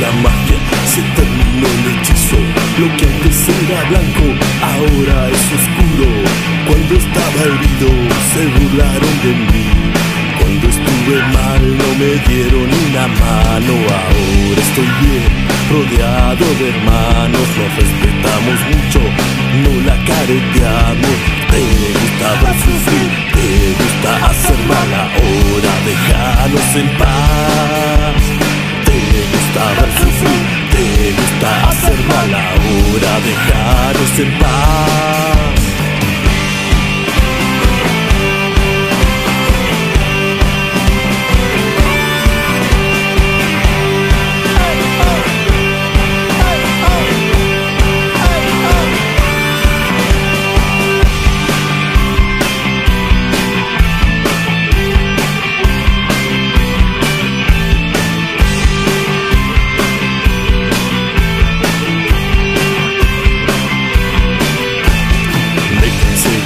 la magia, se terminó el hechizo. Lo que antes era blanco, ahora es oscuro. Cuando estaba herido, se burlaron de mí. Cuando estuve mal, no me dieron una mano. Ahora estoy bien, rodeado de hermanos. Nos respetamos mucho, no la careteamos. Te gusta ver sufrir, te gusta hacer mal. Ahora déjanos en paz. Déjanos en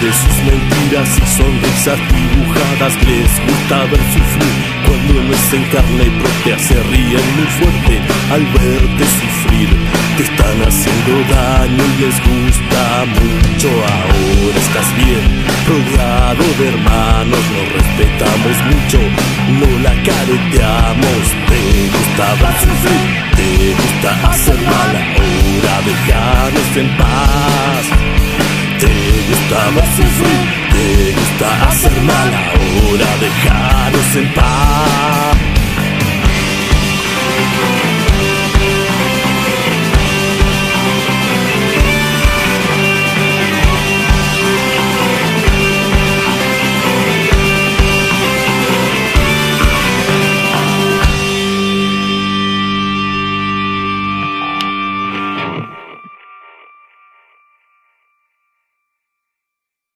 de sus mentiras y sonrisas dibujadas. Les gusta ver sufrir cuando no es en carne propia. Se ríen muy fuerte al verte sufrir. Te están haciendo daño y les gusta mucho. Ahora estás bien, rodeado de hermanos. Nos respetamos mucho, no la careteamos. Te gusta ver sufrir, te gusta hacer mal. Ahora déjanos en paz gusta ver sufrir, te gusta hacer mal, ahora déjanos en paz.